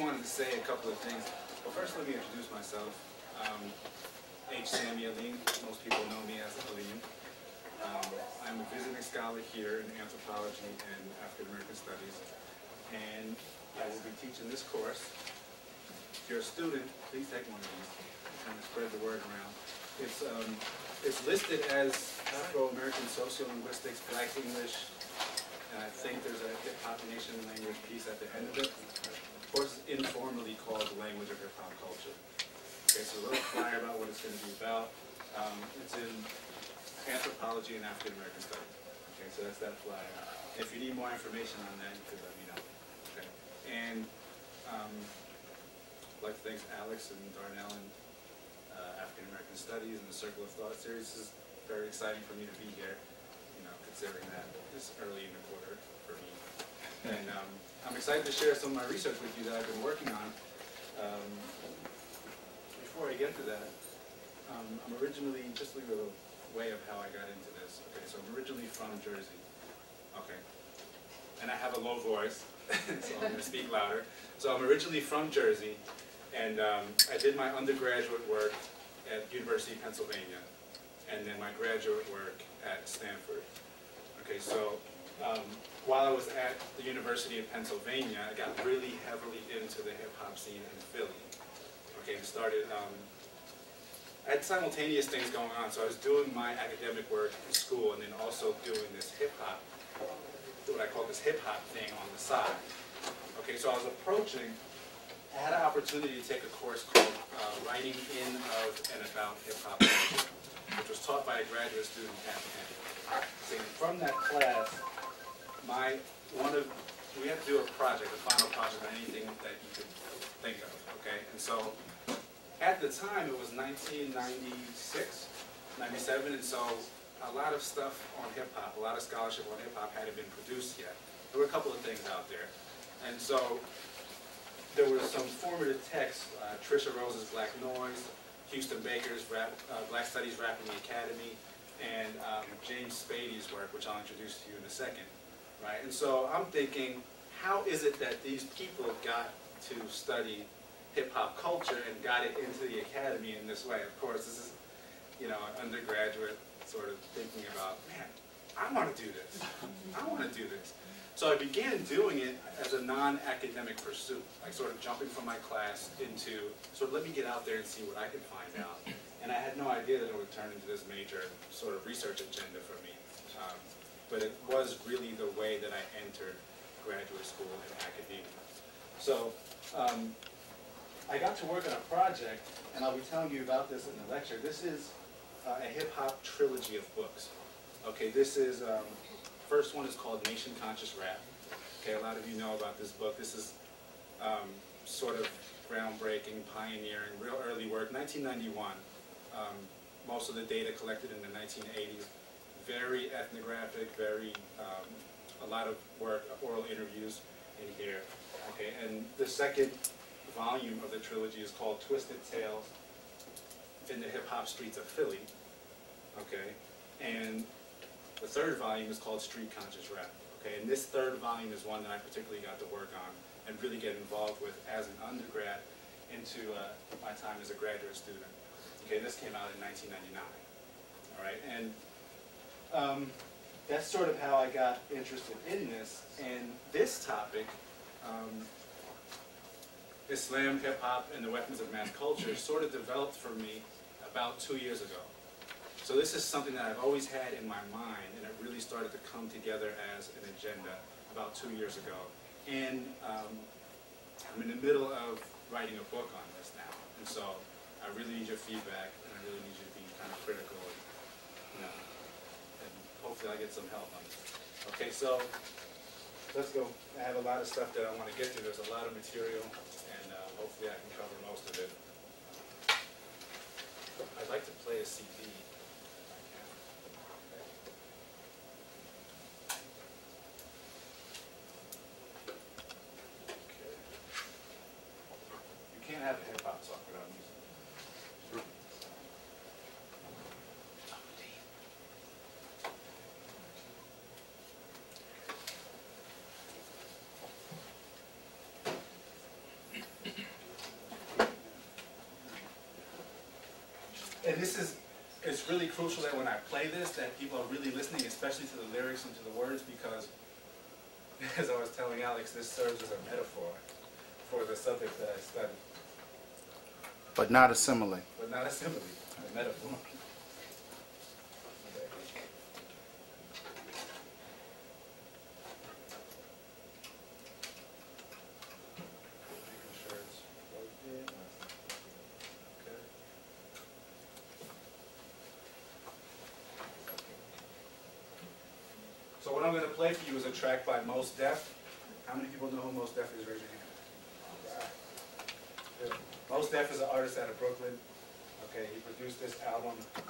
Wanted to say a couple of things. Well, first, let me introduce myself. Um, H. Samy Alim. Most people know me as Alim. Um, I'm a visiting scholar here in anthropology and African American studies, and I will be teaching this course. If you're a student, please take one of these, of spread the word around. It's um, it's listed as Afro-American Sociolinguistics, Black English, and I think there's a nation language piece at the end of it. Of course, it's informally called the language of hip hop culture. Okay, so a little flyer about what it's going to be about. Um, it's in anthropology and African American studies. Okay, so that's that flyer. If you need more information on that, you could let me know. Okay, and um, I'd like to thank Alex and Darnell and uh, African American Studies and the Circle of Thought series. This is very exciting for me to be here. You know, considering that it's early in the quarter for me, and um, I'm excited to share some of my research with you that I've been working on. Um, before I get to that, um, I'm originally, just a little way of how I got into this. Okay, so I'm originally from Jersey. Okay. And I have a low voice, so I'm going to speak louder. So I'm originally from Jersey, and um, I did my undergraduate work at University of Pennsylvania, and then my graduate work at Stanford. Okay, so um, while I was at the University of Pennsylvania, I got really heavily into the hip hop scene in Philly. Okay, and started, um, I had simultaneous things going on. So I was doing my academic work in school and then also doing this hip hop, what I call this hip hop thing on the side. Okay, so I was approaching, I had an opportunity to take a course called uh, Writing in, of, and about hip hop which was taught by a graduate student at Penn. So from that class, my, one of, we had to do a project, a final project on anything that you could think of, okay? And so at the time, it was 1996, 97, and so a lot of stuff on hip hop, a lot of scholarship on hip hop hadn't been produced yet. There were a couple of things out there. And so there were some formative texts, uh, Tricia Rose's Black Noise, Houston Baker's rap, uh, Black Studies Rapping the Academy, and um, James Spady's work, which I'll introduce to you in a second. Right? And so I'm thinking, how is it that these people got to study hip hop culture and got it into the academy in this way. Of course, this is, you know, an undergraduate sort of thinking about, man, I want to do this. I want to do this. So I began doing it as a non-academic pursuit, like sort of jumping from my class into, sort of let me get out there and see what I can find out. And I had no idea that it would turn into this major sort of research agenda for me. Um, but it was really the way that I entered graduate school and academia. So um, I got to work on a project, and I'll be telling you about this in the lecture. This is uh, a hip-hop trilogy of books. Okay, this is, um, first one is called Nation Conscious Rap. Okay, a lot of you know about this book. This is um, sort of groundbreaking, pioneering, real early work, 1991. Um, most of the data collected in the 1980s. Very ethnographic, very, um, a lot of work, oral interviews in here. Okay, and the second volume of the trilogy is called Twisted Tales in the Hip Hop Streets of Philly. Okay, and the third volume is called Street Conscious Rap. Okay, and this third volume is one that I particularly got to work on and really get involved with as an undergrad into uh, my time as a graduate student. Okay, this came out in 1999. All right, and um, that's sort of how I got interested in this. And this topic um, Islam, hip hop, and the weapons of mass culture sort of developed for me about two years ago. So this is something that I've always had in my mind, and it really started to come together as an agenda about two years ago. And um, I'm in the middle of writing a book on this now, and so I really need your feedback, and I really need you to be kind of critical, and, you know, and hopefully I get some help on this. Okay, so let's go. I have a lot of stuff that I want to get to. There's a lot of material and uh, hopefully I can cover most of it. I'd like to play a CD. You can't have a hip hop song without music. This is, it's really crucial that when I play this, that people are really listening, especially to the lyrics and to the words, because as I was telling Alex, this serves as a metaphor for the subject that I study, But not a simile. but not a simile, a metaphor. Making sure it's plugged in. Okay. So what I'm gonna play for you is track by Mos Def. How many people know who Mos Def is? Raise your hand. Mos Def is an artist out of Brooklyn. Okay, he produced this album. uh,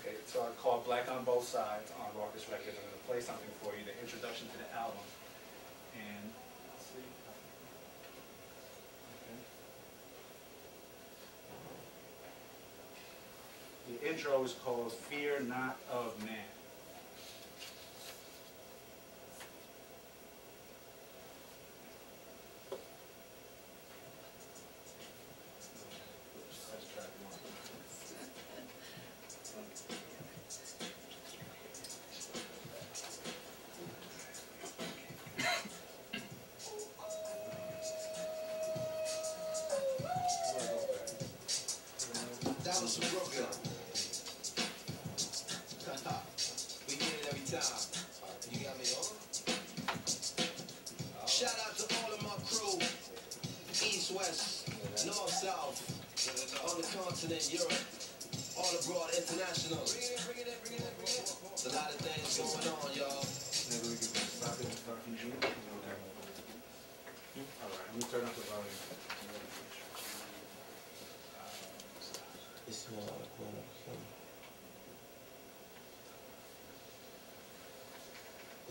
Okay, it's called Black on Both Sides on Rawkus Records. I'm gonna play something for you, the introduction to the album. And. The intro is called Fear Not of Man.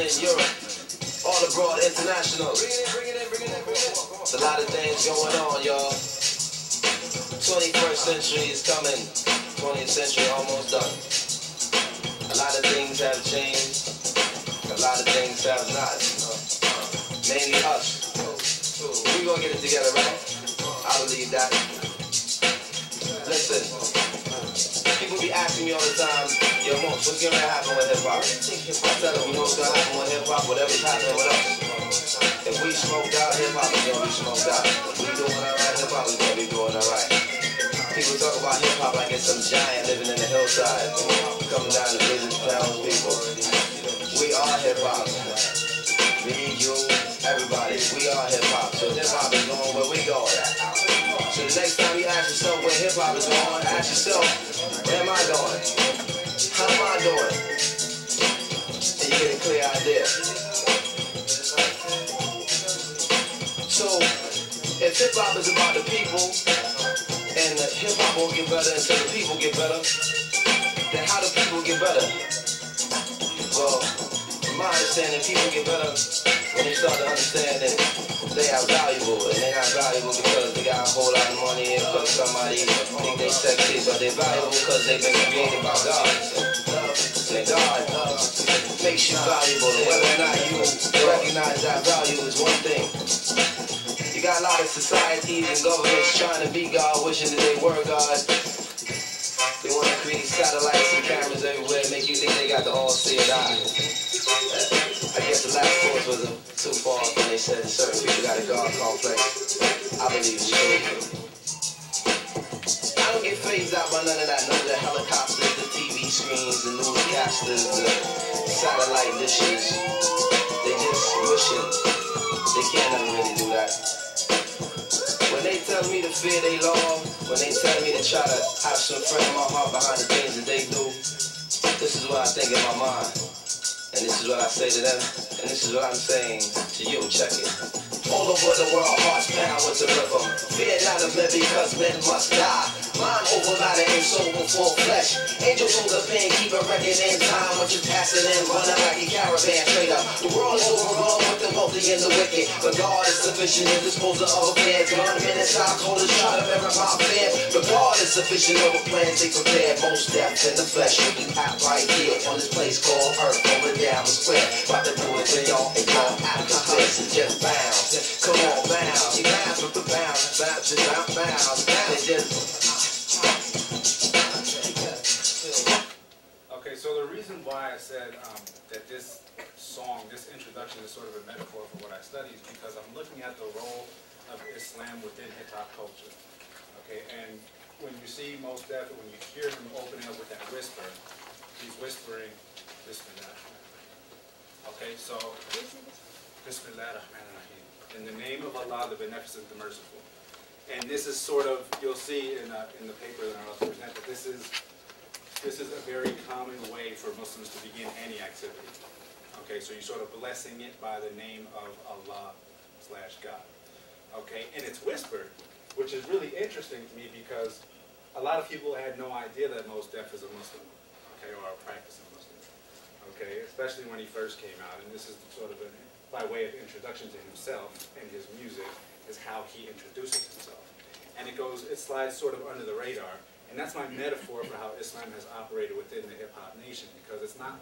continent, Europe. All abroad, international. There's a lot of things going on, y'all. 21st century is whatever's happening with. If we smoked out, hip hop is gonna be smoked out. If we doing alright, hip hop is gonna be doing alright. People talk about hip hop like it's some giant living in the hillside, coming down to visit towns people. We are hip hop. Me, you, everybody. We are hip hop. So hip hop is going where we going. So the next time you ask yourself where hip hop is going, ask yourself, where am I going? How am I doing? Clear idea. So if hip hop is about the people, and the hip hop won't get better until the people get better, then how do people get better? Well, from my understanding, people get better when they start to understand that they are valuable, and they're not valuable because they got a whole lot of money and because somebody think they sexy, but they're valuable because they've been created by God. And God makes you valuable, and whether or not you recognize that value is one thing. You got a lot of societies and governments trying to be God, wishing that they were God. They want to create satellites and cameras everywhere, make you think they got the all-seeing eye. I guess the last course was too far when they said certain people got a God complex. I believe it's true. I don't get phased out by none of that, none of the helicopters, screens, the newscasters, the satellite dishes. They just wishing. They can't really do that. When they tell me to fear they law, when they tell me to try to have some friend in my heart behind the things that they do, This is what I think in my mind. And this is what I say to them. And this is what I'm saying to you. Check it. All over the world, hearts pound with the rhythm. Fear not of men because men must die. Mind over matter and soul before flesh. Angels hold the pen, keep a record in time. What you passing in, running like a caravan trader. The world is overrun with the wealthy and the wicked. But God is sufficient in disposal of affairs. Gunmen and stockholders try to bury my fear. But God is sufficient of over plans they prepared. Mos Def in the flesh be out right here on this place called Earth. Over down the square. About to do it to y'all and y'all out the place and just bounce. Come on, bounce. You bounce with the bounce. Bounce, bounce, bounce. Bounce, just. Okay, so the reason why I said um, that this song, this introduction is sort of a metaphor for what I study is because I'm looking at the role of Islam within hip hop culture. Okay, and when you see Mos Def, when you hear him opening up with that whisper, he's whispering, Bismillah. Okay, so, Bismillah in the name of Allah, the Beneficent, the Merciful. And this is sort of, you'll see in, uh, in the paper that I'll present, that this is this is a very common way for Muslims to begin any activity. Okay, so you're sort of blessing it by the name of Allah slash God. Okay, and it's whispered, which is really interesting to me because a lot of people had no idea that Mos Def is a Muslim, okay, or a practicing Muslim. Okay, especially when he first came out, and this is sort of a, by way of introduction to himself and his music, is how he introduces himself. And it goes, it slides sort of under the radar, and that's my metaphor for how Islam has operated within the hip hop nation because it's not,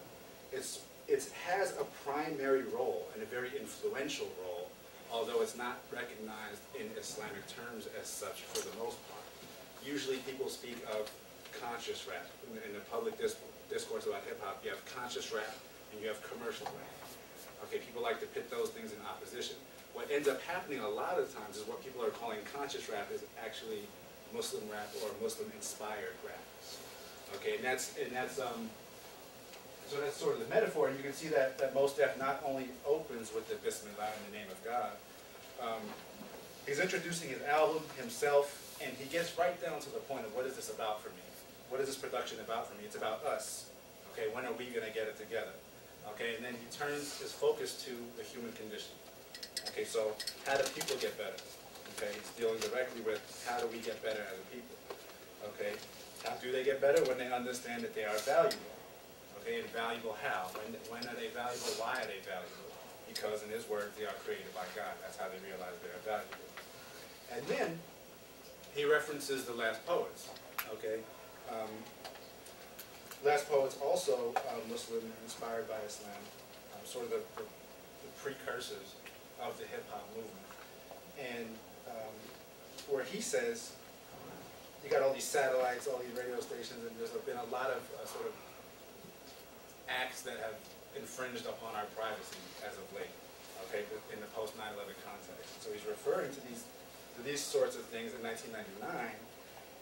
it's, it has a primary role and a very influential role, although it's not recognized in Islamic terms as such for the most part. Usually people speak of conscious rap. In, the public dis discourse about hip hop, you have conscious rap and you have commercial rap. Okay, people like to pit those things in opposition. What ends up happening a lot of times is what people are calling conscious rap is actually Muslim rap or Muslim-inspired rap. Okay, and that's and that's um. So that's sort of the metaphor, and you can see that that Mos Def not only opens with the Bismillah in the name of God. Um, he's introducing his album himself, and he gets right down to the point of what is this about for me? What is this production about for me? It's about us. Okay, when are we going to get it together? Okay, and then he turns his focus to the human condition. Okay, so how do people get better? Okay, he's dealing directly with how do we get better as a people. Okay, how do they get better? When they understand that they are valuable. Okay, and valuable how? When, when are they valuable? Why are they valuable? Because in his words, they are created by God. That's how they realize they are valuable. And then he references the last poets. Okay, um, last poets also uh, Muslim, inspired by Islam, um, sort of the, the, the precursors of the hip hop movement. And um, where he says, you got all these satellites, all these radio stations, and there's been a lot of uh, sort of acts that have infringed upon our privacy as of late, okay, in the post 9/11 context. So he's referring to these to these sorts of things in 1999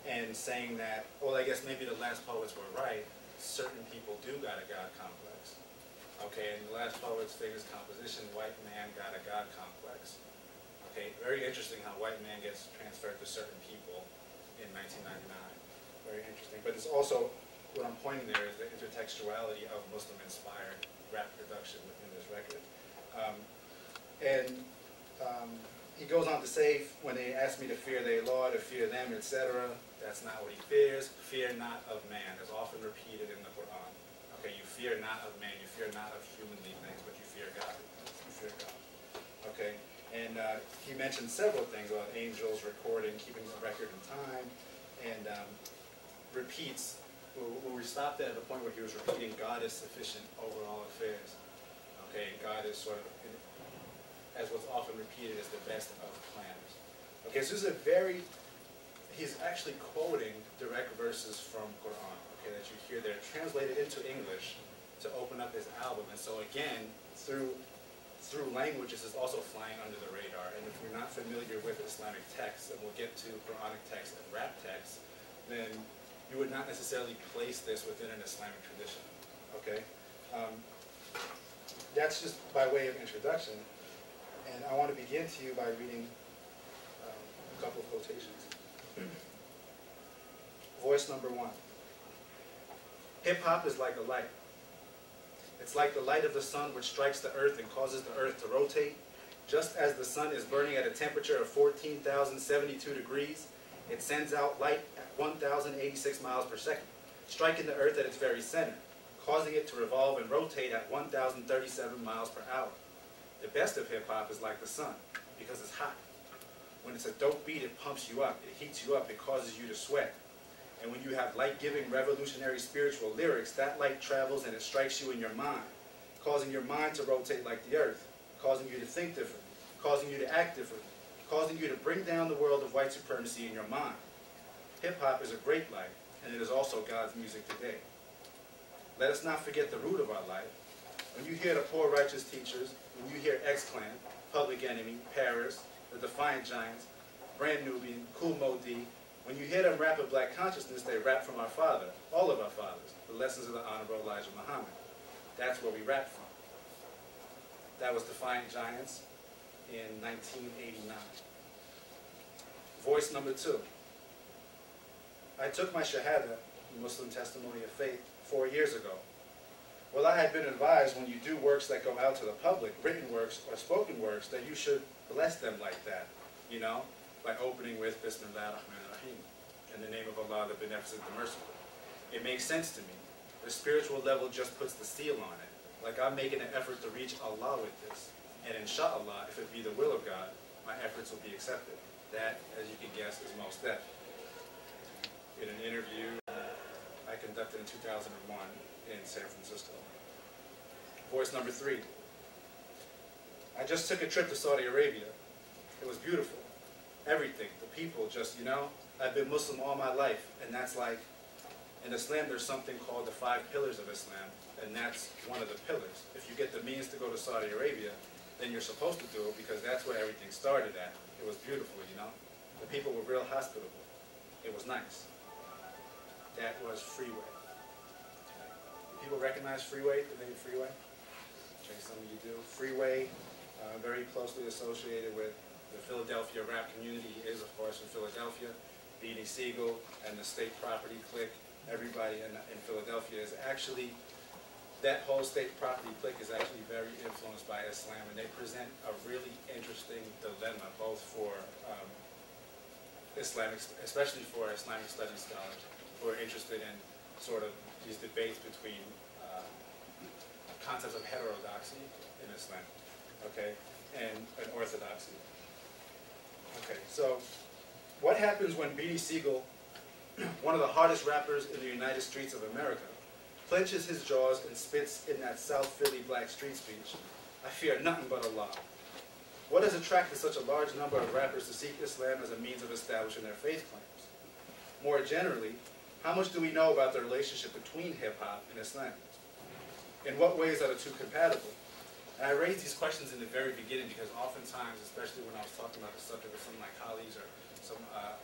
and saying that, well, I guess maybe the last poets were right. Certain people do got a God complex. Okay, and the last poets famous composition, white man got a God complex. Okay, very interesting how white man gets transferred to certain people in 1999. Very interesting. But it's also, what I'm pointing there is the intertextuality of Muslim-inspired rap production within this record. Um, and um, he goes on to say, when they ask me to fear their law, to fear them, etc., that's not what he fears. Fear not of man is often repeated in the. Okay, you fear not of man, you fear not of humanly things, but you fear God. You fear God. Okay? And uh, he mentioned several things about angels recording, keeping the record in time, and um, repeats. When we stopped at the point where he was repeating, God is sufficient over all affairs. Okay, God is sort of, as what's often repeated, is the best of planners. Okay, so this is a very, he's actually quoting direct verses from Quran, that you hear there, translated into English to open up his album. And so again, through through languages is also flying under the radar. And if you're not familiar with Islamic texts, and we'll get to Quranic texts and rap texts, then you would not necessarily place this within an Islamic tradition. Okay? Um, that's just by way of introduction. And I want to begin to you by reading um, a couple of quotations. Voice number one. Hip hop is like a light. It's like the light of the sun which strikes the earth and causes the earth to rotate. Just as the sun is burning at a temperature of 14,072 degrees, it sends out light at 1,086 miles per second, striking the earth at its very center, causing it to revolve and rotate at 1,037 miles per hour. The best of hip hop is like the sun, because it's hot. When it's a dope beat, it pumps you up, it heats you up, it causes you to sweat. And when you have light-giving, revolutionary spiritual lyrics, that light travels and it strikes you in your mind, causing your mind to rotate like the earth, causing you to think differently, causing you to act differently, causing you to bring down the world of white supremacy in your mind. Hip-hop is a great light, and it is also God's music today. Let us not forget the root of our life. When you hear the poor righteous teachers, when you hear X-Clan, Public Enemy, Paris, the Defiant Giants, Brand Nubian, Kool Moe Dee, when you hear them rap of black consciousness, they rap from our father, all of our fathers, the lessons of the Honorable Elijah Muhammad. That's where we rap from. That was Defiant Giants in 1989. Voice number two. I took my Shahada, the Muslim Testimony of Faith, four years ago. Well, I had been advised when you do works that go out to the public, written works or spoken works, that you should bless them like that, you know, by opening with Bismillah in the name of Allah, the Beneficent, the Merciful. It makes sense to me. The spiritual level just puts the seal on it. Like I'm making an effort to reach Allah with this. And inshallah, if it be the will of God, my efforts will be accepted. That, as you can guess, is Mos Def. In an interview I conducted in 2001 in San Francisco. Voice number three. I just took a trip to Saudi Arabia. It was beautiful. Everything, the people, just, you know, I've been Muslim all my life, and that's like, in Islam there's something called the five pillars of Islam, and that's one of the pillars. If you get the means to go to Saudi Arabia, then you're supposed to do it because that's where everything started at. It was beautiful, you know. The people were real hospitable. It was nice. That was Freeway. People recognize Freeway, the name Freeway? Okay, some of you do. Freeway, uh, very closely associated with the Philadelphia rap community is, of course, in Philadelphia. Beanie Sigel and the State Property Clique, everybody in, in Philadelphia is actually that whole state property clique is actually very influenced by Islam, and they present a really interesting dilemma, both for um, Islamic, especially for Islamic studies scholars who are interested in sort of these debates between uh, concepts of heterodoxy in Islam, okay, and, and orthodoxy. Okay, so what happens when Beanie Sigel, one of the hardest rappers in the United Streets of America, clenches his jaws and spits in that South Philly black street speech, I fear nothing but Allah. What has attracted such a large number of rappers to seek Islam as a means of establishing their faith claims? More generally, how much do we know about the relationship between hip-hop and Islam? In what ways are the two compatible? And I raised these questions in the very beginning because oftentimes, especially when I was talking about the subject with some of my colleagues or some uh,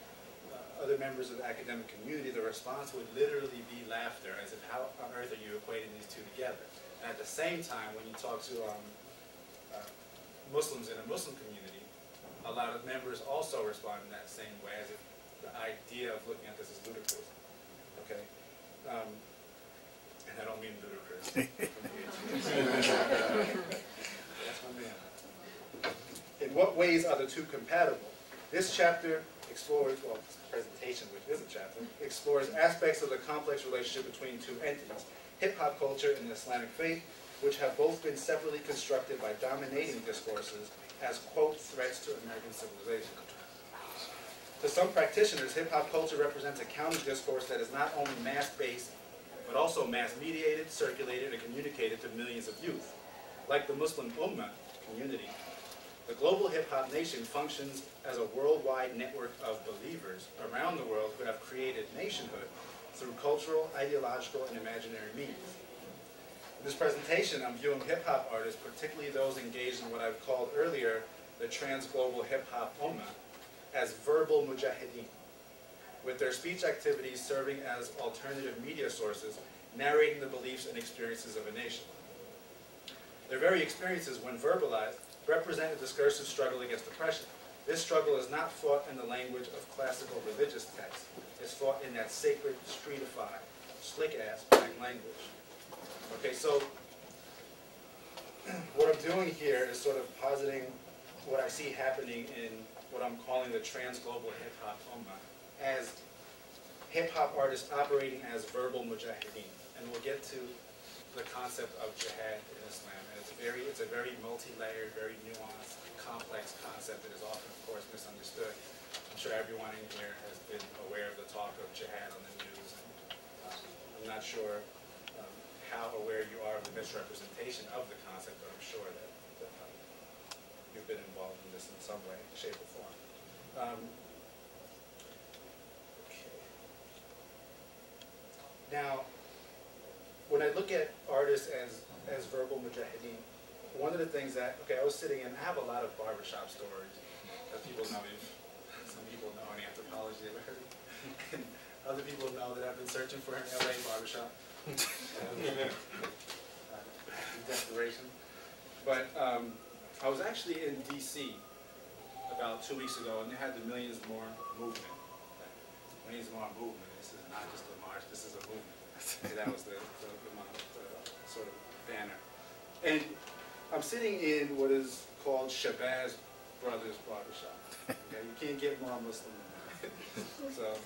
other members of the academic community, the response would literally be laughter, as if how on earth are you equating these two together? And at the same time, when you talk to um, uh, Muslims in a Muslim community, a lot of members also respond in that same way, as if the idea of looking at this is ludicrous. Okay? Um, and I don't mean ludicrous. That's my man. In what ways are the two compatible? This chapter explores, well, this presentation, which is a chapter, explores aspects of the complex relationship between two entities, hip-hop culture and the Islamic faith, which have both been separately constructed by dominating discourses as, quote, threats to American civilization. To some practitioners, hip-hop culture represents a counter-discourse that is not only mass-based, but also mass-mediated, circulated, and communicated to millions of youth. Like the Muslim Ummah community, the global hip-hop nation functions as a worldwide network of believers around the world who have created nationhood through cultural, ideological, and imaginary means. In this presentation, I'm viewing hip-hop artists, particularly those engaged in what I've called earlier the trans-global hip-hop ummah, as verbal mujahideen, with their speech activities serving as alternative media sources, narrating the beliefs and experiences of a nation. Their very experiences, when verbalized, represent a discursive struggle against oppression. This struggle is not fought in the language of classical religious texts. It's fought in that sacred streetified slick ass black language. Okay, so what I'm doing here is sort of positing what I see happening in what I'm calling the trans-global hip-hop ummah as hip-hop artists operating as verbal mujahideen. And we'll get to the concept of jihad in Islam. Very, it's a very multi-layered, very nuanced, complex concept that is often, of course, misunderstood. I'm sure everyone in here has been aware of the talk of jihad on the news. And, um, I'm not sure um, how aware you are of the misrepresentation of the concept, but I'm sure that, that um, you've been involved in this in some way, shape, or form. Um, okay. Now, when I look at artists as, as verbal mujahideen, one of the things that, okay, I was sitting in, I have a lot of barbershop stories that people know me. Some people know in anthropology. And other people know that I've been searching for an LA barbershop. Uh, Desperation. But um, I was actually in DC about two weeks ago, and they had the Millions More movement. Millions More movement. This is not just a march. This is a movement. That was the, the, the, the sort of banner. And I'm sitting in what is called Shabazz Brothers Barbershop. Okay, you can't get more Muslim than that. so,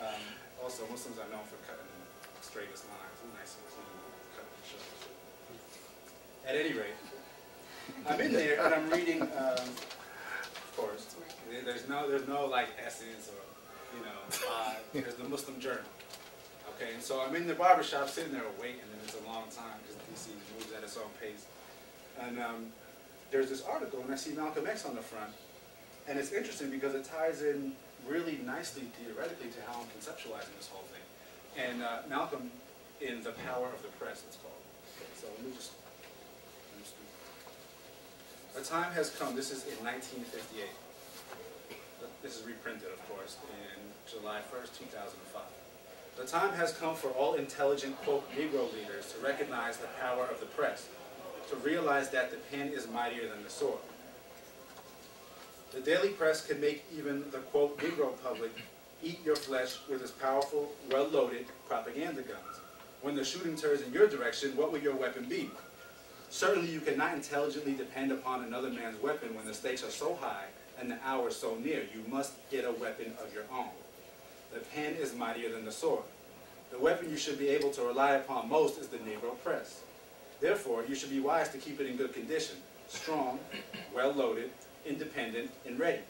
um, also Muslims are known for cutting the straightest lines, nice and clean, cutting short. At any rate, I'm in there and I'm reading, um, of course, there's no, there's no like essence or, you know, uh, there's the Muslim Journal. Okay, and so I'm in the barbershop sitting there waiting, and it's a long time because DC moves at its own pace. And um, there's this article, and I see Malcolm X on the front, and it's interesting because it ties in really nicely theoretically to how I'm conceptualizing this whole thing. And uh, Malcolm in The Power of the Press, it's called. Okay, so let me just. The time has come, this is in 1958. This is reprinted, of course, in July 1st, 2005. The time has come for all intelligent, quote, Negro leaders to recognize the power of the press, to realize that the pen is mightier than the sword. The daily press can make even the, quote, Negro public eat your flesh with its powerful, well-loaded propaganda guns. When the shooting turns in your direction, what will your weapon be? Certainly you cannot intelligently depend upon another man's weapon when the stakes are so high and the hour so near. You must get a weapon of your own. The pen is mightier than the sword. The weapon you should be able to rely upon most is the Negro press. Therefore, you should be wise to keep it in good condition, strong, well loaded, independent, and ready.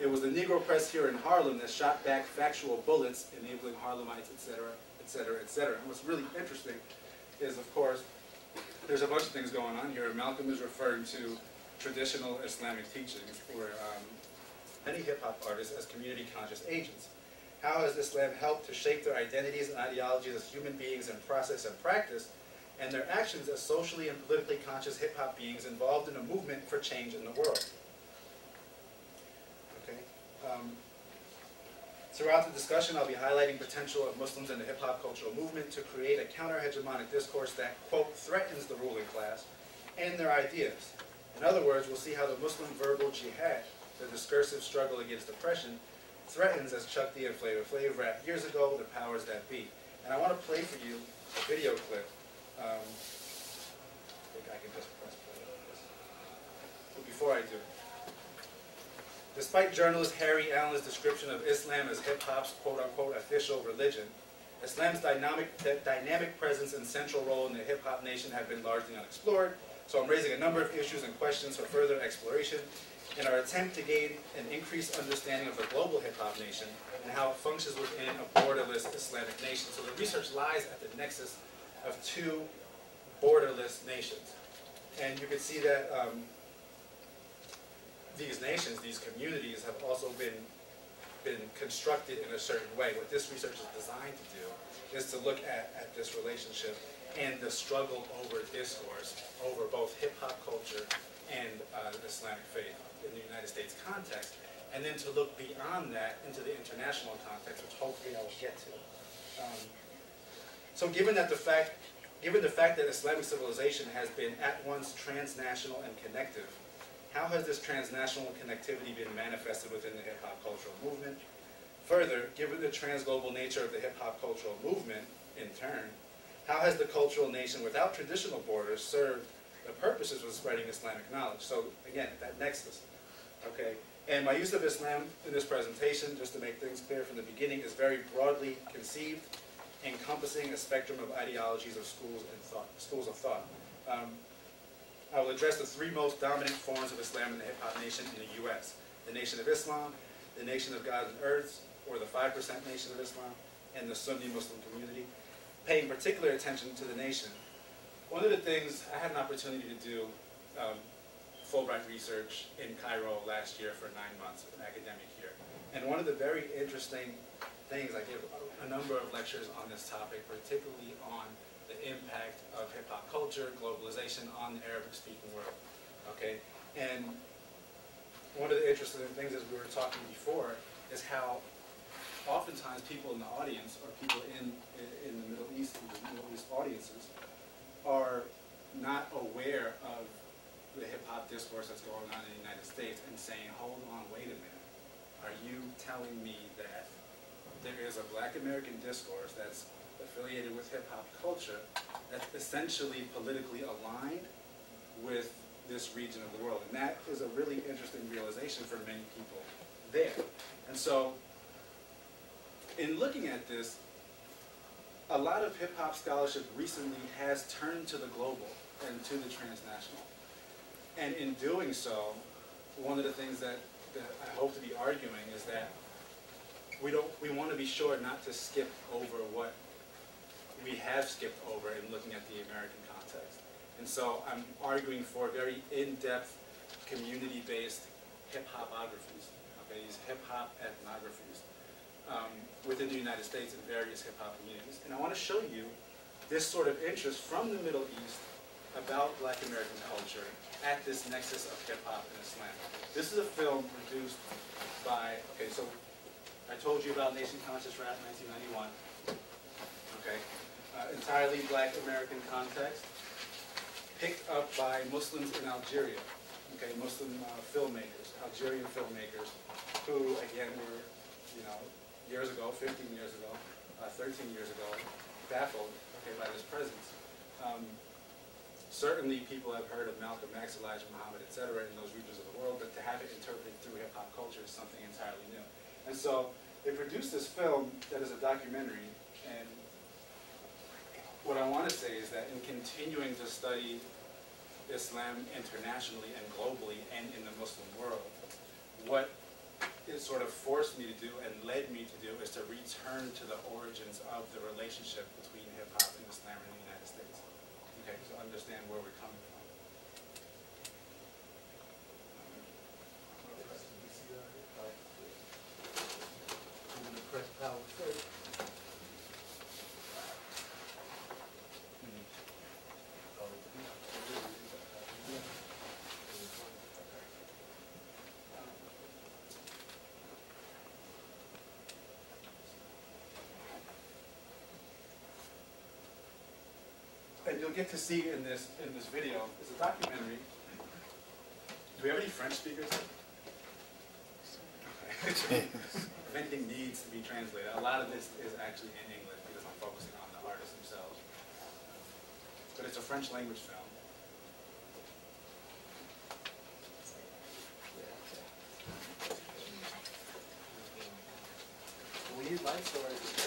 It was the Negro press here in Harlem that shot back factual bullets, enabling Harlemites, etc., etc., etc. And what's really interesting is, of course, there's a bunch of things going on here. Malcolm is referring to traditional Islamic teachings for um, many hip-hop artists as community-conscious agents. How has Islam helped to shape their identities and ideologies as human beings in process and practice, and their actions as socially and politically conscious hip-hop beings involved in a movement for change in the world? Okay. Um, throughout the discussion, I'll be highlighting potential of Muslims in the hip-hop cultural movement to create a counter-hegemonic discourse that, quote, threatens the ruling class and their ideas. In other words, we'll see how the Muslim verbal jihad, the discursive struggle against oppression, threatens, as Chuck D and Flavor Flav years ago, the powers that be. And I want to play for you a video clip. Um, I think I can just press play on this. But before I do, despite journalist Harry Allen's description of Islam as hip-hop's quote-unquote official religion, Islam's dynamic, dynamic presence and central role in the hip-hop nation have been largely unexplored, so I'm raising a number of issues and questions for further exploration in our attempt to gain an increased understanding of the global hip-hop nation and how it functions within a borderless Islamic nation. So the research lies at the nexus of two borderless nations. And you can see that um, these nations, these communities, have also been been constructed in a certain way. What this research is designed to do is to look at, at this relationship and the struggle over discourse over both hip-hop culture and uh, Islamic faith in the United States context, and then to look beyond that into the international context, which hopefully I will get to. Um, so given that the fact, given the fact that Islamic civilization has been at once transnational and connective, how has this transnational connectivity been manifested within the hip-hop cultural movement? Further, given the transglobal nature of the hip hop cultural movement, in turn, how has the cultural nation without traditional borders served the purposes of spreading Islamic knowledge? So again, that nexus. Okay, and my use of Islam in this presentation, just to make things clear from the beginning, is very broadly conceived, encompassing a spectrum of ideologies of schools and thought, schools of thought. Um, I will address the three most dominant forms of Islam in the hip hop nation in the U.S. The Nation of Islam, the Nation of Gods and Earths, or the 5% Nation of Islam, and the Sunni Muslim community, paying particular attention to the nation. One of the things I had an opportunity to do um, Fulbright research in Cairo last year for nine months, an academic year. And one of the very interesting things, I give a number of lectures on this topic, particularly on the impact of hip hop culture, globalization on the Arabic speaking world. Okay? And one of the interesting things as we were talking before is how oftentimes people in the audience or people in, in the Middle East, the Middle East audiences, are not aware of the hip hop discourse that's going on in the United States and saying, hold on, wait a minute. Are you telling me that there is a black American discourse that's affiliated with hip hop culture that's essentially politically aligned with this region of the world? And that is a really interesting realization for many people there. And so, in looking at this, a lot of hip hop scholarship recently has turned to the global and to the transnational. And in doing so, one of the things that, that I hope to be arguing is that we don't we want to be sure not to skip over what we have skipped over in looking at the American context. And so I'm arguing for very in-depth, community-based hip-hopographies, okay, these hip-hop ethnographies um, within the United States and various hip-hop communities. And I want to show you this sort of interest from the Middle East about black American culture at this nexus of hip hop and Islam. This is a film produced by, okay, so I told you about Nation Conscious Rap 1991. Okay, uh, entirely black American context, picked up by Muslims in Algeria. Okay, Muslim uh, filmmakers, Algerian filmmakers, who again were, you know, years ago, 15 years ago, uh, 13 years ago, baffled, okay, by this presence. Um, certainly people have heard of Malcolm X, Elijah Muhammad, et cetera, in those regions of the world, but to have it interpreted through hip hop culture is something entirely new. And so they produced this film that is a documentary, and what I want to say is that in continuing to study Islam internationally and globally and in the Muslim world, what it sort of forced me to do and led me to do is to return to the origins of the relationship between hip hop and Islam in the United States okay, to understand where we're coming from. Get to see in this in this video, is a documentary. Do we have any French speakers? If anything needs to be translated, a lot of this is actually in English because I'm focusing on the artists themselves. But it's a French language film. We use light storage.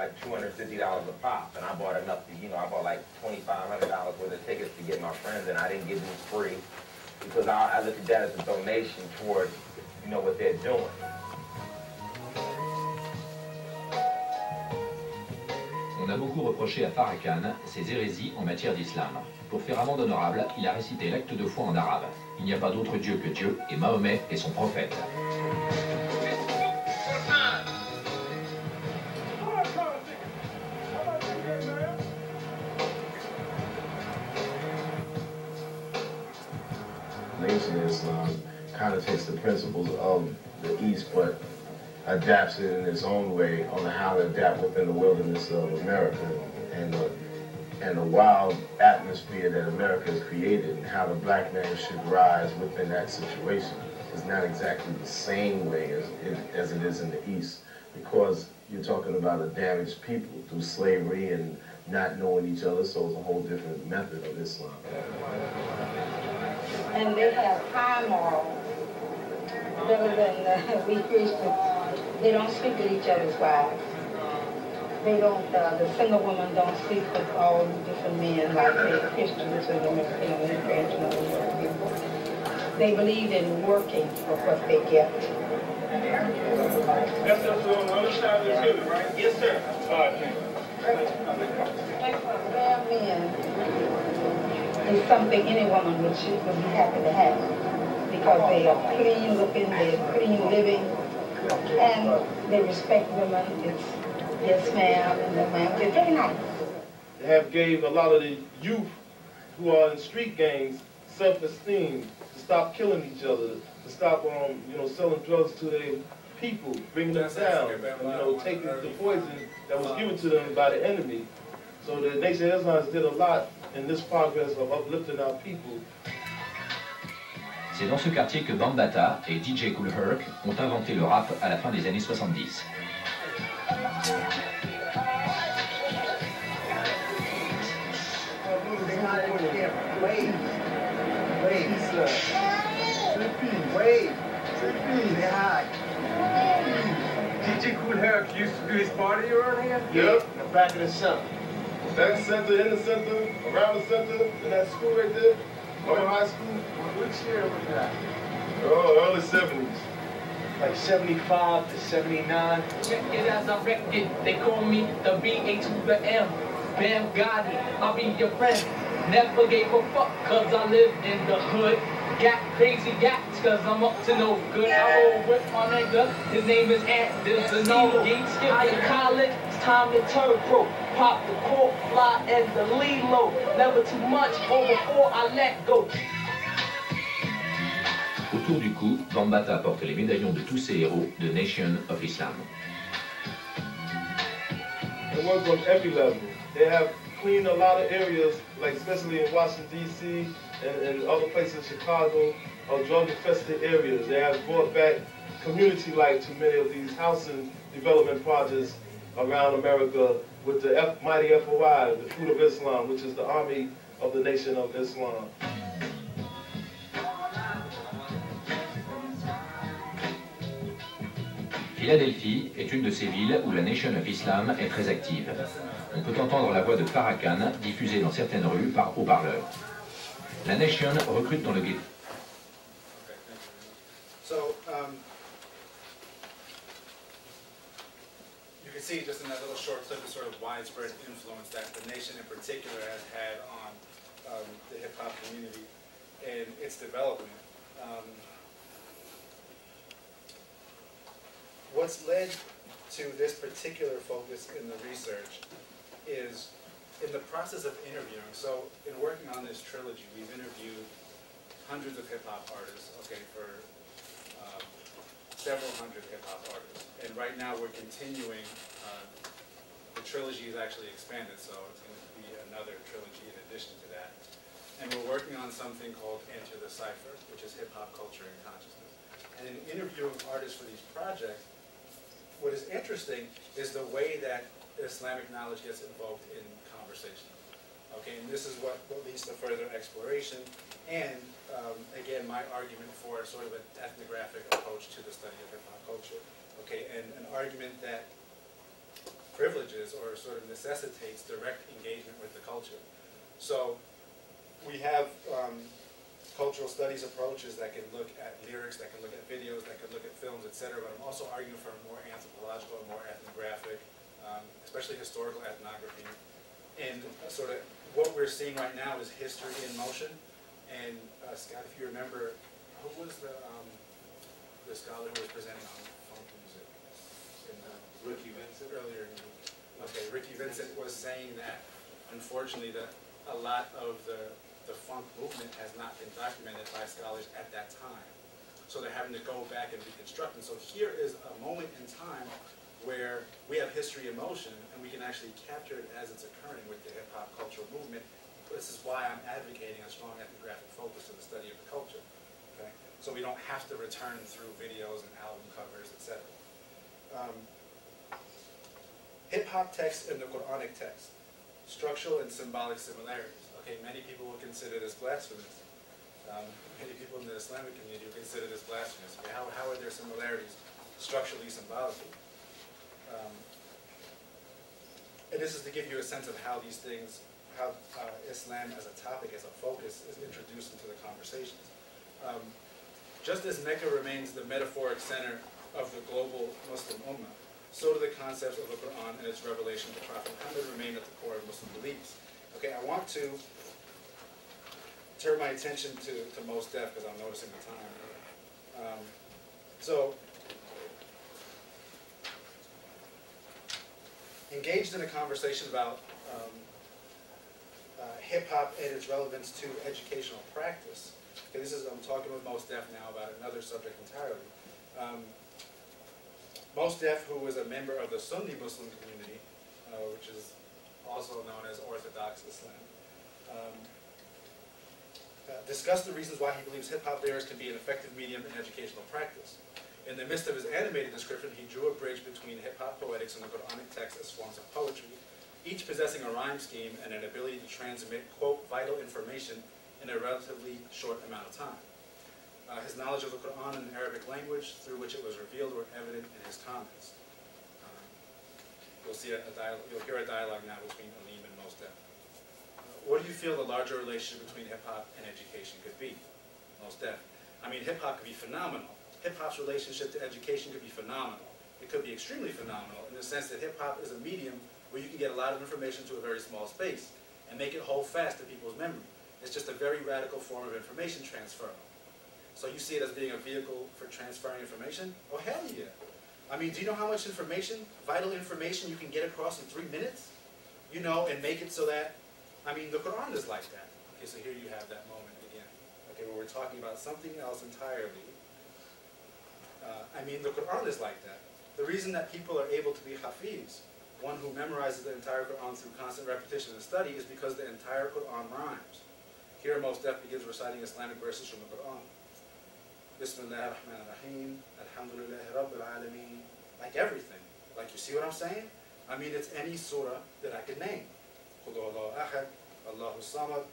Like two hundred fifty dollars a pop, and I bought enough to, you know, I bought like twenty-five hundred dollars worth of tickets to get my friends, and I didn't get them free because I, I look at that as a donation toward, you know, what they're doing. On a beaucoup reproché à Farrakhan ses hérésies en matière d'islam. Pour faire amende honorable, il a récité l'acte de foi en arabe. Il n'y a pas d'autre Dieu que Dieu, et Mahomet est son prophète. Principles of the East, but adapts it in its own way on how to adapt within the wilderness of America and the, and the wild atmosphere that America has created and how the black man should rise within that situation is not exactly the same way as it, as it is in the East because you're talking about a damaged people through slavery and not knowing each other, so it's a whole different method of Islam. and they have high morals better than uh, we Christians. They don't sleep with each other's wives. They don't, uh, the single women don't sleep with all the different men like the Christians or the immigrants people. They believe in working for what they get. That's up to on the other side of the building, right? Yes, sir. All right, thank you. Men is something any woman would, should, would be happy to have because they are clean looking, they're clean living, and they respect women. It's yes ma'am and no ma'am. They're very nice. They have gave a lot of the youth who are in street gangs self-esteem to stop killing each other, to stop um, you know, selling drugs to their people, bringing them down, and, you know, taking the poison that was given to them by the enemy. So the Nation of Islam did a lot in this progress of uplifting our people. C'est dans ce quartier que Bambata et DJ Kool Herc ont inventé le rap à la fin des années 70. Wave. Wave, sir. Trippy. Wave. Trippy. Say hi. DJ Kool Herc used to do his party around here? Yep. In the back of the center. Back center, in the center, around the center, in that school right there, Lower High School. Which year was that? Oh, early 70s. Like 75 to 79. Check it as I wreck it. They call me the B-A to the M. Bam Gotti, I'll be your friend. Never gave a fuck cause I live in the hood. Got crazy yachts cause I'm up to no good. I roll with my nigga, his name is Ant. This is no geek. Skip to college, it's time to turn pro. Pop the cork, fly and the lead low. Never too much or before I let go. Autour du cou, Bambaataa porte les médaillons de tous ses héros de Nation of Islam. They work on every level. They have cleaned a lot of areas, like especially in Washington D.C. and, and other places in Chicago, or drug-infested areas. They have brought back community life to many of these housing development projects around America with the mighty FOI, the Fruit of Islam, which is the army of the Nation of Islam. Philadelphie est une de ces villes où la Nation of Islam est très active. On peut entendre la voix de Farrakhan diffusée dans certaines rues par haut-parleurs. La Nation recrute dans le ghetto. See just in that little short clip the sort of widespread influence that the nation in particular has had on um, the hip hop community and its development. Um, what's led to this particular focus in the research is in the process of interviewing. So, in working on this trilogy, we've interviewed hundreds of hip hop artists, okay, for several hundred hip hop artists. And right now we're continuing, uh, the trilogy is actually expanded, so it's going to be another trilogy in addition to that. And we're working on something called Enter the Cipher, which is hip hop culture and consciousness. And in interviewing artists for these projects, what is interesting is the way that Islamic knowledge gets invoked in conversation. Okay, and this is what, what leads to further exploration, and um, again, my argument for sort of an ethnographic approach to the study of hip hop culture. Okay, and an argument that privileges or sort of necessitates direct engagement with the culture. So we have um, cultural studies approaches that can look at lyrics, that can look at videos, that can look at films, et cetera, but I'm also arguing for a more anthropological, more ethnographic, um, especially historical ethnography. And uh, sort of what we're seeing right now is history in motion. And uh, Scott, if you remember, who was the, um, the scholar who was presenting on funk music? In, uh, Ricky Vincent? earlier in the Okay, Ricky Vincent was saying that unfortunately that a lot of the, the funk movement has not been documented by scholars at that time. So they're having to go back and reconstruct. And so here is a moment in time where we have history in motion and we can actually capture it as it's occurring with the hip hop cultural movement. This is why I'm advocating a strong ethnographic focus to the study of the culture. Okay? So we don't have to return through videos and album covers, etc. Um, hip hop text and the Quranic text, structural and symbolic similarities. Okay, many people will consider this blasphemous. Um, many people in the Islamic community will consider this blasphemous. Okay, how, how are there similarities structurally, symbolically? Um, and this is to give you a sense of how these things, how uh, Islam as a topic, as a focus, is introduced into the conversations. Um, just as Mecca remains the metaphoric center of the global Muslim Ummah, so do the concepts of the Quran and its revelation to Prophet Muhammad remain at the core of Muslim beliefs. Okay, I want to turn my attention to, to Mos Def because I'm noticing the time. Um, so, engaged in a conversation about um, hip hop and its relevance to educational practice. Okay, this is I'm talking with Mos Def now about another subject entirely. Um, Mos Def, who was a member of the Sunni Muslim community, uh, which is also known as Orthodox Islam, um, uh, discussed the reasons why he believes hip-hop lyrics can be an effective medium in educational practice. In the midst of his animated description, he drew a bridge between hip-hop poetics and the Quranic text as forms of poetry, each possessing a rhyme scheme and an ability to transmit, quote, vital information in a relatively short amount of time. Uh, his knowledge of the Quran and the Arabic language through which it was revealed were evident in his comments. Um, you'll see a, a dialogue, you'll hear a dialogue now between Alim and Mos Def. Uh, what do you feel the larger relationship between hip hop and education could be? Mos Def. I mean, hip hop could be phenomenal. Hip hop's relationship to education could be phenomenal. It could be extremely phenomenal in the sense that hip hop is a medium where you can get a lot of information to a very small space and make it hold fast to people's memory. It's just a very radical form of information transfer. So you see it as being a vehicle for transferring information? Oh, hell yeah. I mean, do you know how much information, vital information you can get across in three minutes? You know, and make it so that, I mean, the Quran is like that. Okay, so here you have that moment again. Okay, where we're talking about something else entirely. Uh, I mean, the Quran is like that. The reason that people are able to be hafiz, one who memorizes the entire Quran through constant repetition and study is because the entire Quran rhymes. Here, Mos Def begins reciting Islamic verses from the Quran. Bismillah ar-Rahman ar-Rahim, Alhamdulillah Rabbil Alameen, like everything. Like, you see what I'm saying? I mean, it's any surah that I could name. Qul Allahu Ahad, Allahu Samad,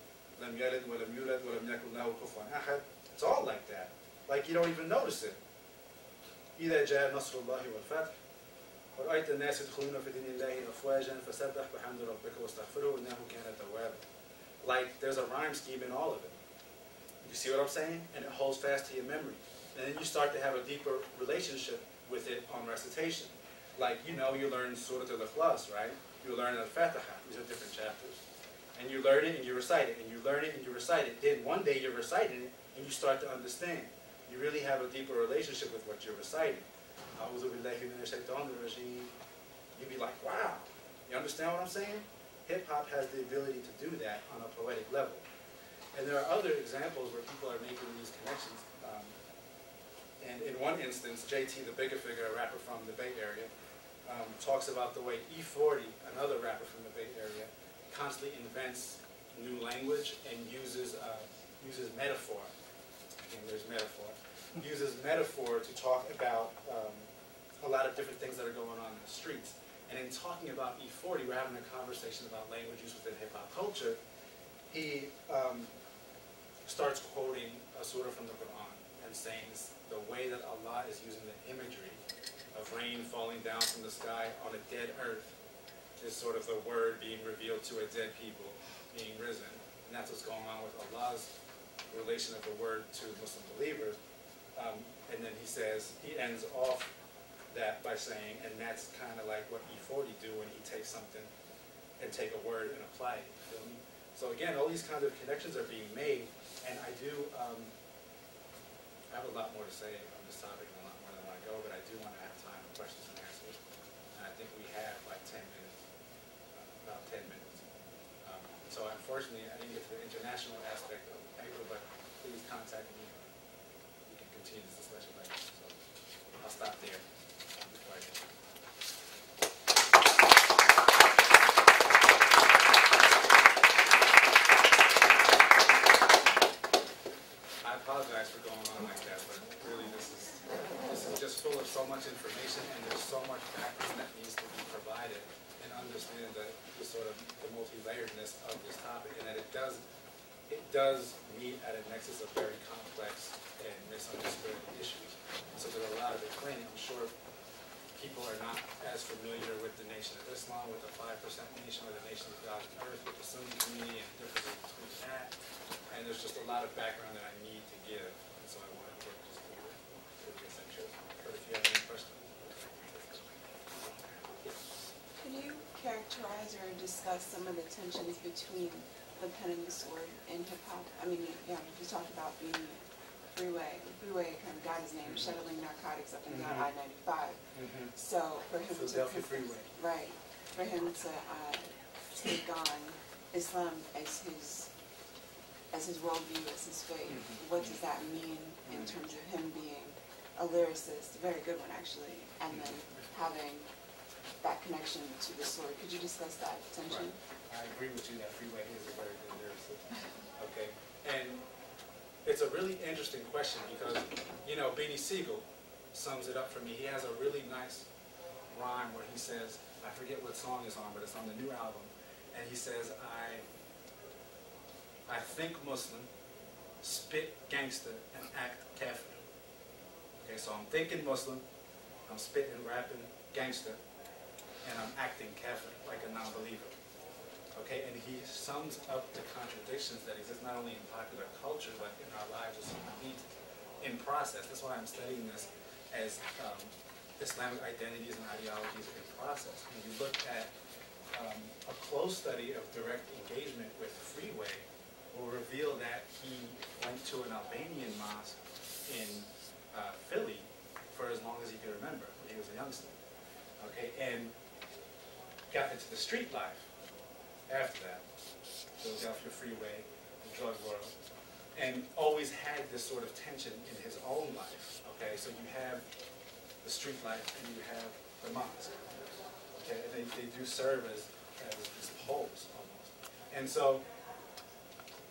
Lam Yalid, Walam Yulad, Walam Yakul Lahu kufan Ahad. It's all like that. Like, you don't even notice it. إِذَا جَاءَ نَصْرُ اللَّهِ وَالْفَتْحِ ورأيت الناس يدخلون في دين الله أفواجا فسبح بحمد ربك واستغفره إنه كان توابا Like there's a rhyme scheme in all of it. You see what I'm saying? And it holds fast to your memory. And then you start to have a deeper relationship with it on recitation. Like, you know, you learn Surah Al-Ikhlas, right? You learn Al-Fatiha. These are different chapters. And you learn it and you recite it, and you learn it and you recite it. Then one day you're reciting it and you start to understand. You really have a deeper relationship with what you're reciting. A'udhu billahi minash shaitanir rajim. You'd be like, wow. You understand what I'm saying? Hip hop has the ability to do that on a poetic level. And there are other examples where people are making these connections. Um, and in one instance, JT the Bigga Figga, a rapper from the Bay Area, um, talks about the way E40, another rapper from the Bay Area, constantly invents new language and uses uh, uses metaphor. Again, there's metaphor. Uses metaphor to talk about um, a lot of different things that are going on in the streets. And in talking about E40, we're having a conversation about language within hip hop culture. He um, starts quoting a surah from the Quran and saying the way that Allah is using the imagery of rain falling down from the sky on a dead earth is sort of the word being revealed to a dead people being risen. And that's what's going on with Allah's relation of the word to Muslim believers. Um, and then he says, he ends off that by saying, and that's kind of like what E40 do when he takes something and take a word and apply it. Feel me? So again, all these kinds of connections are being made, and I do um, I have a lot more to say on this topic, and a lot more than I want to go, but I do want to have time for questions and answers. And I think we have like 10 minutes, uh, about 10 minutes. Um, so unfortunately, I didn't get to the international aspect of paper, but please contact me. We can continue this discussion later. So I'll stop there. um, before I get- I apologize for going on like that, but really this is, this so much information and there's so much background that needs to be provided and understand the, the sort of the multi-layeredness of this topic and that it does, it does meet at a nexus of very complex and misunderstood issues. So there's a lot of explaining, I'm sure people are not as familiar with the Nation of Islam, with the five percent nation, or the Nation of God and Earth, with the Sunni community and differences between that. And there's just a lot of background that I need to give, and so I want to work just through it, through the essentials. But if you have any questions. Can you characterize or discuss some of the tensions between the pen and the sword in hip hop? I mean, yeah, you talked about being freeway, freeway kind of got his name, shuttling narcotics up and down Mhm. I ninety-five. So for him to Freeway. right, for him to uh, take on Islam as his as his worldview, as his faith, Mhm. what does that mean in terms of him being a lyricist, a very good one actually, and then having that connection to the story. Could you discuss that tension? I agree with you that Freeway is a very good lyricist. Okay, and it's a really interesting question because, you know, Beanie Sigel sums it up for me. He has a really nice rhyme where he says, I forget what song it's on, but it's on the new album, and he says, I, I think Muslim, spit gangster, and act kafir. Okay, so I'm thinking Muslim, I'm spitting, rapping gangster, and I'm acting kafir, like a non-believer. Okay, and he sums up the contradictions that exist not only in popular culture, but in our lives as human beings in process. That's why I'm studying this as um, Islamic identities and ideologies in process. When you look at um, a close study of direct engagement with Freeway will reveal that he went to an Albanian mosque in uh, Philly for as long as he could remember when he was a youngster. Okay, and got into the street life after that, Philadelphia Freeway, the drug world, and always had this sort of tension in his own life. Okay, so you have the street life and you have the mosque. Okay, they, they do serve as, as these poles almost. And so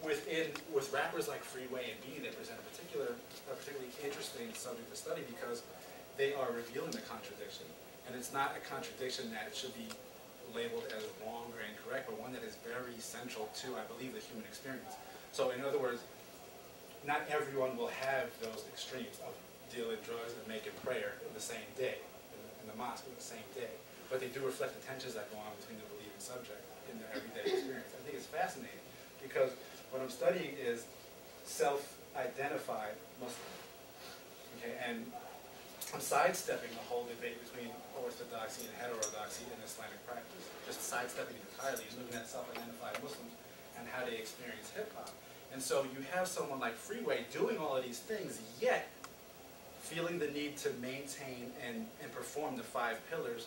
within with rappers like Freeway and B, they present a particular a particularly interesting subject to study because they are revealing the contradiction. And it's not a contradiction that should be labeled as wrong or incorrect, but one that is very central to, I believe, the human experience. So in other words, not everyone will have those extremes of dealing drugs and making prayer in the same day, in the, in the mosque in the same day. But they do reflect the tensions that go on between the believing subject in their everyday experience. I think it's fascinating because what I'm studying is self-identified Muslim. Okay, and I'm sidestepping the whole debate between orthodoxy and heterodoxy in Islamic practice. Just sidestepping it entirely, just looking at self-identified Muslims and how they experience hip-hop. And so you have someone like Freeway doing all of these things, yet feeling the need to maintain and, and perform the five pillars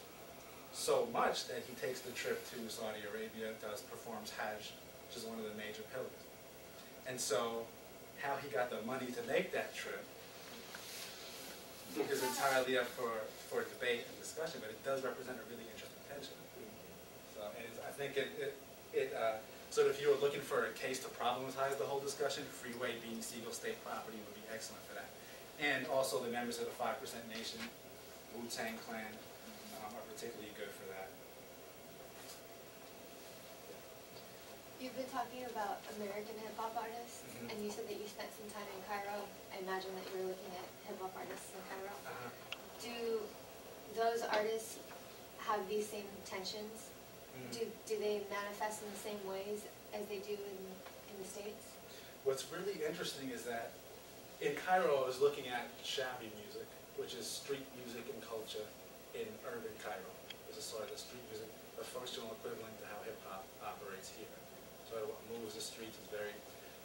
so much that he takes the trip to Saudi Arabia, does performs Hajj, which is one of the major pillars. And so how he got the money to make that trip is entirely up for, for debate and discussion, but it does represent a really interesting tension. So, and I think it, it, it uh, so if you were looking for a case to problematize the whole discussion, Freeway Beanie Sigel State property would be excellent for that. And also the members of the 5% Nation, Wu-Tang Clan, um, are particularly good for that. You've been talking about American hip hop artists, Mhm. and you said that you spent some time in Cairo. I imagine that you were looking at hip hop artists in Cairo. Uh-huh. Do those artists have these same tensions Do, do they manifest in the same ways as they do in, in the States? What's really interesting is that in Cairo, I was looking at shaabi music, which is street music and culture in urban Cairo. This is sort of the street music, the functional equivalent to how hip hop operates here. So what moves the streets is very,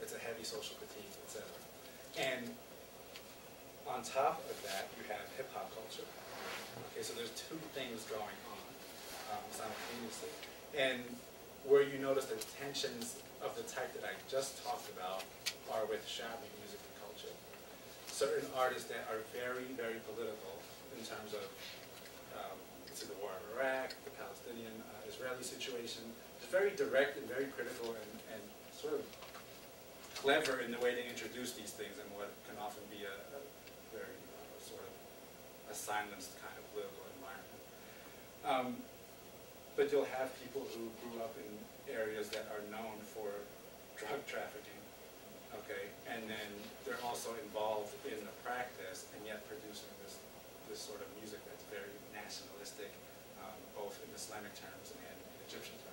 it's a heavy social critique, etc. And on top of that, you have hip hop culture. Okay, so there's two things going on um, simultaneously. And where you notice the tensions of the type that I just talked about are with shaabi music and culture. Certain artists that are very, very political in terms of um, see the war in Iraq, the Palestinian-Israeli situation. Very direct and very critical and, and sort of clever in the way they introduce these things and what can often be a, a very uh, sort of a silenced kind of political environment. Um, but you'll have people who grew up in areas that are known for drug trafficking, okay, and then they're also involved in the practice and yet producing this, this sort of music that's very nationalistic, um, both in Islamic terms and in Egyptian terms.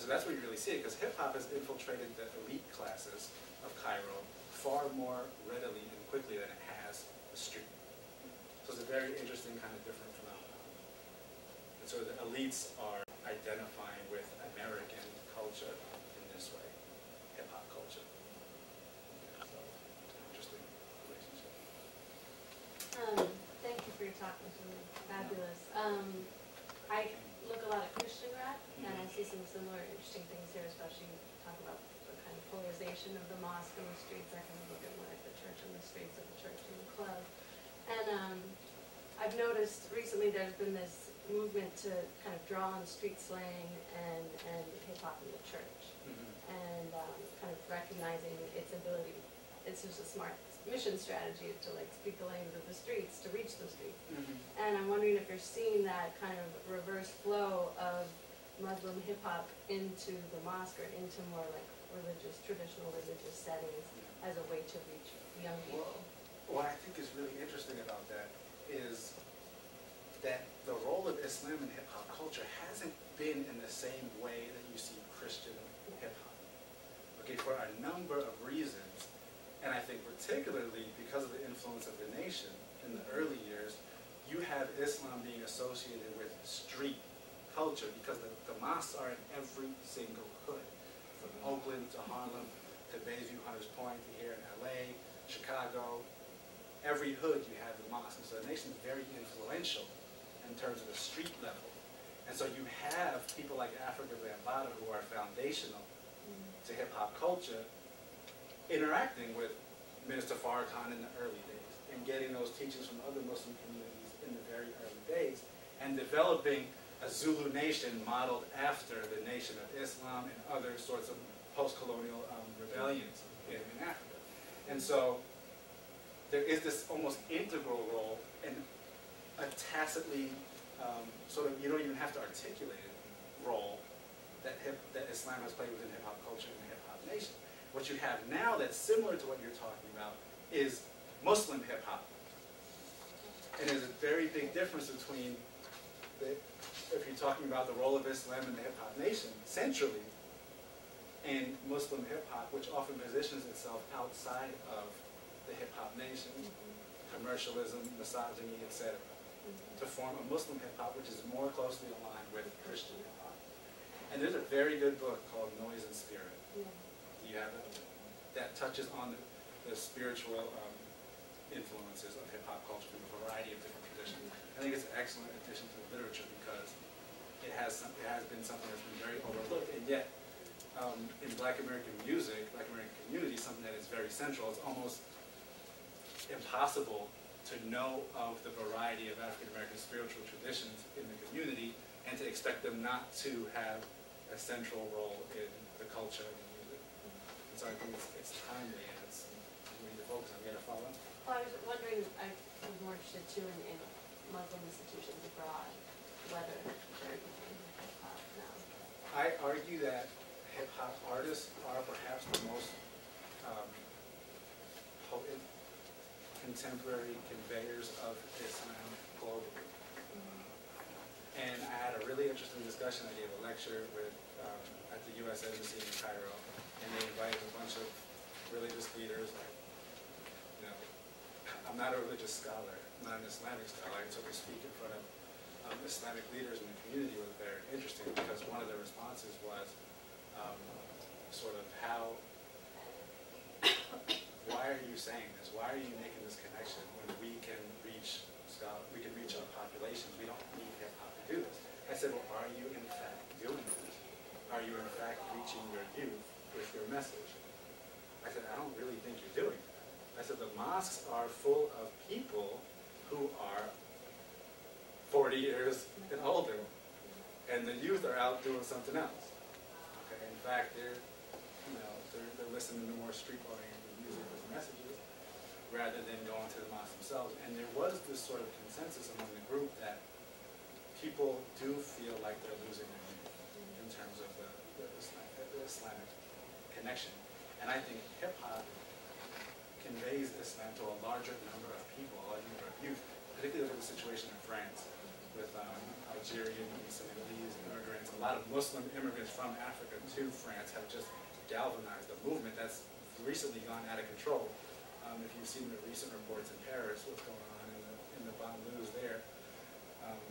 And so that's where you really see because hip hop has infiltrated the elite classes of Cairo far more readily and quickly than it has the street. So it's a very interesting kind of different phenomenon. And so the elites are identifying with American culture in this way, hip hop culture. So, interesting relationship. Um, thank you for your talk, it was really fabulous. Um, I look a lot at Christian I see some similar interesting things here, especially talk about the kind of polarization of the mosque and the streets. I kind of look at more like the church and the streets of the church and the club. And um, I've noticed recently there's been this movement to kind of draw on street slang and, and hip hop in the church. And um, kind of recognizing its ability, it's just a smart mission strategy to like speak the language of the streets, to reach the streets. And I'm wondering if you're seeing that kind of reverse flow of Muslim hip hop into the mosque or into more like religious, traditional religious settings as a way to reach young people. What I think is really interesting about that is that the role of Islam in hip hop culture hasn't been in the same way that you see Christian hip hop. Okay, for a number of reasons, and I think particularly because of the influence of the nation in the early years, you have Islam being associated with street culture because the, the mosques are in every single hood, from Oakland to Harlem to Bayview, Hunters Point to here in LA, Chicago. Every hood you have the mosque, and so the nation is very influential in terms of the street level. And so you have people like Afrika Bambaataa who are foundational to hip hop culture interacting with Minister Farrakhan in the early days and getting those teachings from other Muslim communities in the very early days and developing a Zulu nation modeled after the Nation of Islam and other sorts of post-colonial um, rebellions in, in Africa. And so there is this almost integral role and a tacitly um, sort of, you don't even have to articulate it, role that, hip, that Islam has played within hip hop culture and the hip hop nation. What you have now that's similar to what you're talking about is Muslim hip hop. And there's a very big difference between, the, if you're talking about the role of Islam in the hip hop nation, centrally, and Muslim hip hop, which often positions itself outside of the hip hop nation, commercialism, misogyny, etc., to form a Muslim hip hop which is more closely aligned with Christian hip hop. And there's a very good book called Noise and Spirit. You have it that touches on the, the spiritual um, influences of hip hop culture from a variety of different I think it's an excellent addition to the literature because it has some, it has been something that's been very overlooked, and yet um, in Black American music, Black American community, something that is very central. It's almost impossible to know of the variety of African American spiritual traditions in the community and to expect them not to have a central role in the culture and the music. And so I think it's, it's timely and it's we need to focus on. Got to follow? Well, I was wondering, I was more interested too in, in Muslim institutions abroad, whether they're using hip hop now. I argue that hip hop artists are perhaps the most um, potent contemporary conveyors of Islam globally. And I had a really interesting discussion discussion, I gave a lecture with, um, at the U.S. Embassy in Cairo, and they invited a bunch of religious leaders, like, you know, I'm not a religious scholar, I'm not an Islamic scholar, and so to speak in front of um, Islamic leaders in the community was very interesting, because one of the responses was, um, sort of how, why are you saying this? Why are you making this connection when we can reach we can reach our populations, we don't need hip hop to do this? I said, well, are you in fact doing this? Are you in fact reaching your youth with your message? I said, I don't really think you're doing that. I said, the mosques are full of people who are 40 years and older, and the youth are out doing something else. Okay, in fact, they're, you know, they're, they're listening to more street-oriented music with messages rather than going to the mosque themselves. And there was this sort of consensus among the group that people do feel like they're losing their youth in terms of the, the, Islamic, the Islamic connection. And I think hip-hop conveys Islam to a larger number of people, a number of youth, particularly at the situation in France with um, Algerian and Senegalese immigrants. A lot of Muslim immigrants from Africa to France have just galvanized a movement that's recently gone out of control. Um, if you've seen the recent reports in Paris, what's going on in the, in the banlieues there. Um,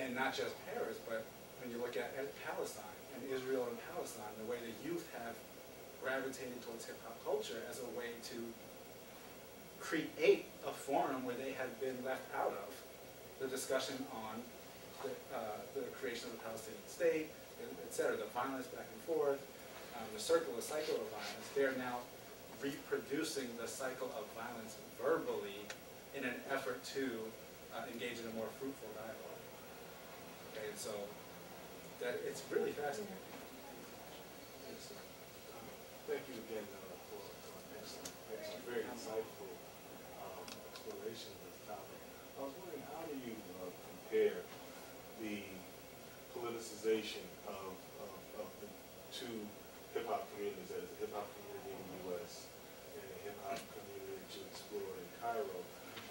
and not just Paris, but when you look at Palestine and Israel and Palestine, the way the youth have gravitated towards hip hop culture as a way to create a forum where they had been left out of the discussion on the, uh, the creation of the Palestinian state, et cetera, the violence back and forth, um, the circle, the cycle of violence. They're now reproducing the cycle of violence verbally in an effort to uh, engage in a more fruitful dialogue. Okay, and so that it's really fascinating. Thank you again uh, for an excellent, excellent, very insightful um, exploration of this topic. I was wondering, how do you uh, compare the politicization of, of, of the two hip-hop communities, as a hip-hop community in the U.S. and a hip-hop community that you explored in Cairo?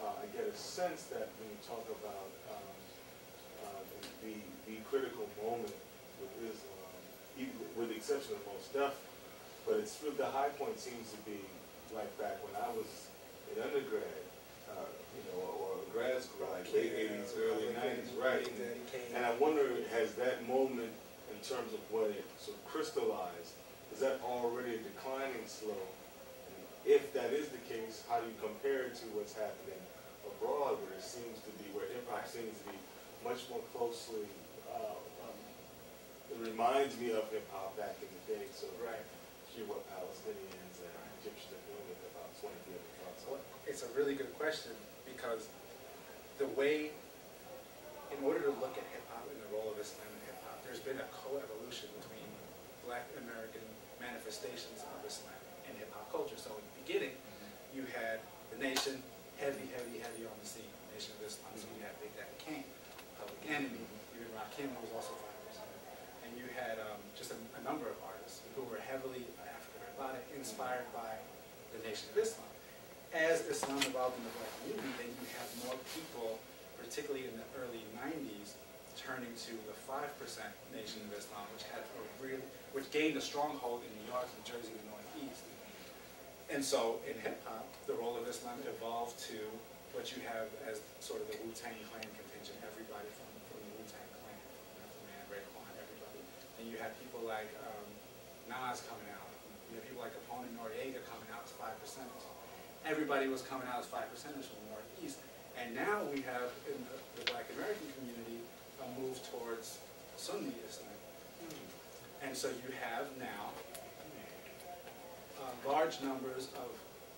Uh, I get a sense that when you talk about um, uh, the, the critical moment with Islam, even with the exception of Mos Def, but it's really, the high point seems to be like back when I was in undergrad, uh, you know, or grad school, like late eighties, early nineties, right? And I wonder, has that moment in terms of what it sort of crystallized, is that already a declining slow? And if that is the case, how do you compare it to what's happening abroad, where it seems to be, where hip hop seems to be much more closely, uh, um, it reminds me of hip hop back in the day, so. Right. Hear what Palestinians and Egyptians are doing with hop, twenty years ago. Well, It's a really good question because the way, in order to look at hip hop and the role of Islam in hip hop, there's been a co-evolution between Black American manifestations of Islam and hip hop culture. So in the beginning, you had the nation heavy, heavy, heavy on the scene, Nation of Islam. So you had Big Daddy Kane, Public Enemy, even Rakim, was also fighters. And you had um, just a, a number of artists who were heavily African American, inspired by the Nation of Islam. As Islam evolved in the black community, then you have more people, particularly in the early 90s, turning to the 5% Nation of Islam, which had a really, which gained a stronghold in New York, New Jersey, and the Northeast. And so in hip hop, the role of Islam evolved to what you have as sort of the Wu-Tang Clan contingent, everybody from, from the Wu-Tang Clan, Man, Raekwon, everybody. And you have people like um, Nas coming out. You have people like Capone Noreaga coming out as five percenters. Everybody was coming out as five percenters from the Northeast. And now we have in the, the Black American community a move towards Sunni Islam. And so you have now uh, large numbers of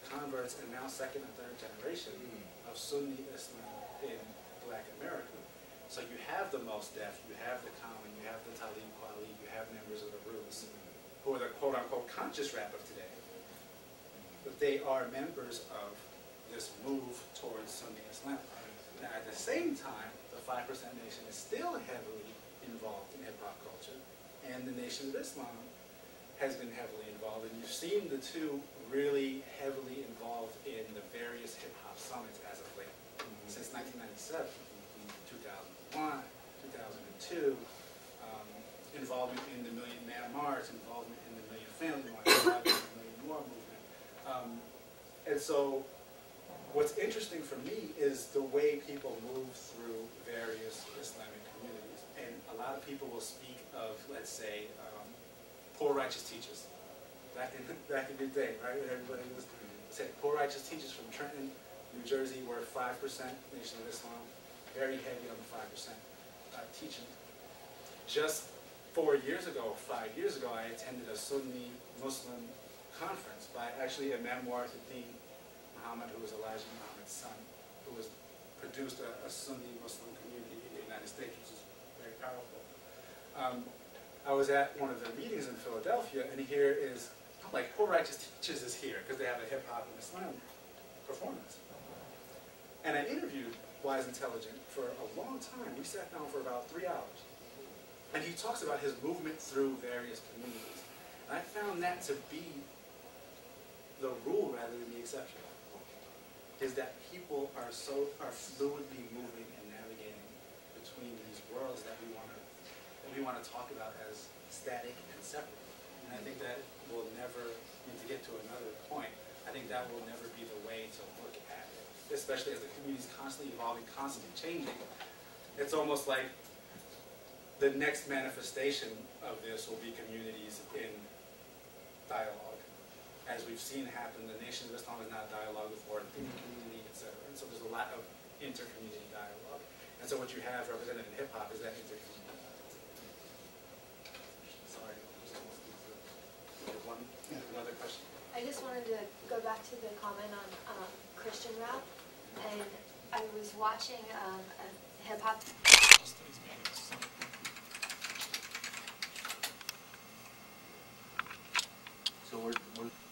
converts and now second and third generation of Sunni Islam in Black America. So you have the Mos Def, you have the Common, you have the Talib Kweli, you have members of the Roots, who are the quote-unquote conscious rap of today. But they are members of this move towards Sunni Islam. Now, at the same time, the 5% Nation is still heavily involved in hip-hop culture, and the Nation of Islam has been heavily involved, and you've seen the two really heavily involved in the various hip-hop summits as of late. Since 1997, 2001, 2002, um, involvement in the Million Man March, involvement in the Million Family March, the Million War Movement. Um, and so what's interesting for me is the way people move through various Islamic communities. And a lot of people will speak of, let's say, um, poor righteous teachers. Back in, back in the day, right? Everybody was said, poor righteous teachers from Trenton, New Jersey were 5% Nation of Islam, very heavy on the 5% uh, teaching. Just four years ago, five years ago, I attended a Sunni Muslim conference by actually Imam Warithuddin Muhammad, who was Elijah Muhammad's son, who was produced a, a Sunni Muslim community in the United States, which is very powerful. Um, I was at one of the meetings in Philadelphia, and here is, like, Poor Righteous Teachers is here, because they have a hip hop and Islam performance. And I interviewed Wise Intelligent for a long time. We sat down for about three hours. And he talks about his movement through various communities. And I found that to be the rule rather than the exception. Is that people are so are fluidly moving and navigating between these worlds that we want to that we want to talk about as static and separate. And I think that will never, to get to another point, I think that will never be the way to look at it, especially as the community is constantly evolving, constantly changing. It's almost like the next manifestation of this will be communities in dialogue. As we've seen happen, the Nation of Islam is not dialogue with war, the community, et cetera. And so there's a lot of inter-community dialogue. And so what you have represented in hip hop is that inter-community dialogue. Sorry. One, another question? I just wanted to go back to the comment on um, Christian rap, and I was watching um, a hip hop So we're, we're